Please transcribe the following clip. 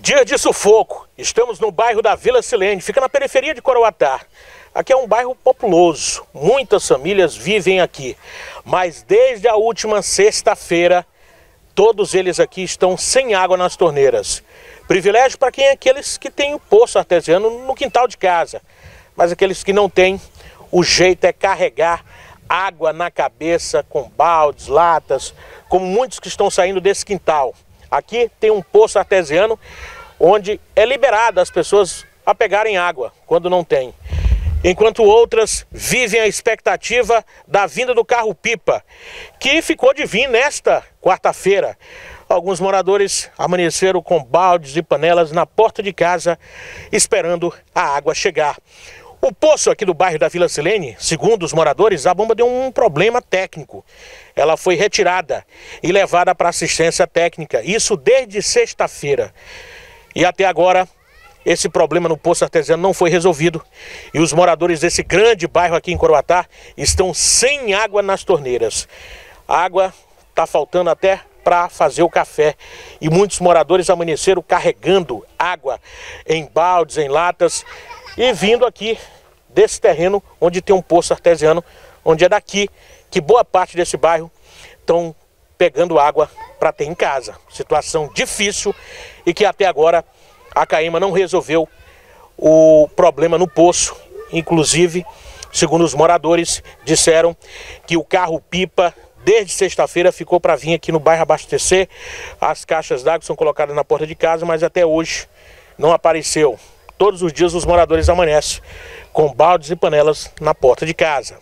Dia de sufoco. Estamos no bairro da Vila Silene, fica na periferia de Coroatá. Aqui é um bairro populoso, muitas famílias vivem aqui. Mas desde a última sexta-feira, todos eles aqui estão sem água nas torneiras. Privilégio para quem é aqueles que têm o poço artesiano no quintal de casa. Mas aqueles que não têm, o jeito é carregar água na cabeça com baldes, latas, como muitos que estão saindo desse quintal. Aqui tem um poço artesiano onde é liberado as pessoas a pegarem água quando não tem. Enquanto outras vivem a expectativa da vinda do carro-pipa, que ficou de vir nesta quarta-feira. Alguns moradores amanheceram com baldes e panelas na porta de casa, esperando a água chegar. O poço aqui do bairro da Vila Silene, segundo os moradores, a bomba deu um problema técnico. Ela foi retirada e levada para assistência técnica, isso desde sexta-feira. E até agora, esse problema no poço artesiano não foi resolvido. E os moradores desse grande bairro aqui em Coroatá estão sem água nas torneiras. A água está faltando até para fazer o café. E muitos moradores amanheceram carregando água em baldes, em latas e vindo aqui desse terreno onde tem um poço artesiano, onde é daqui que boa parte desse bairro estão pegando água para ter em casa. Situação difícil e que até agora a Caima não resolveu o problema no poço. Inclusive, segundo os moradores, disseram que o carro-pipa desde sexta-feira ficou para vir aqui no bairro abastecer. As caixas d'água são colocadas na porta de casa, mas até hoje não apareceu. Todos os dias os moradores amanhecem com baldes e panelas na porta de casa.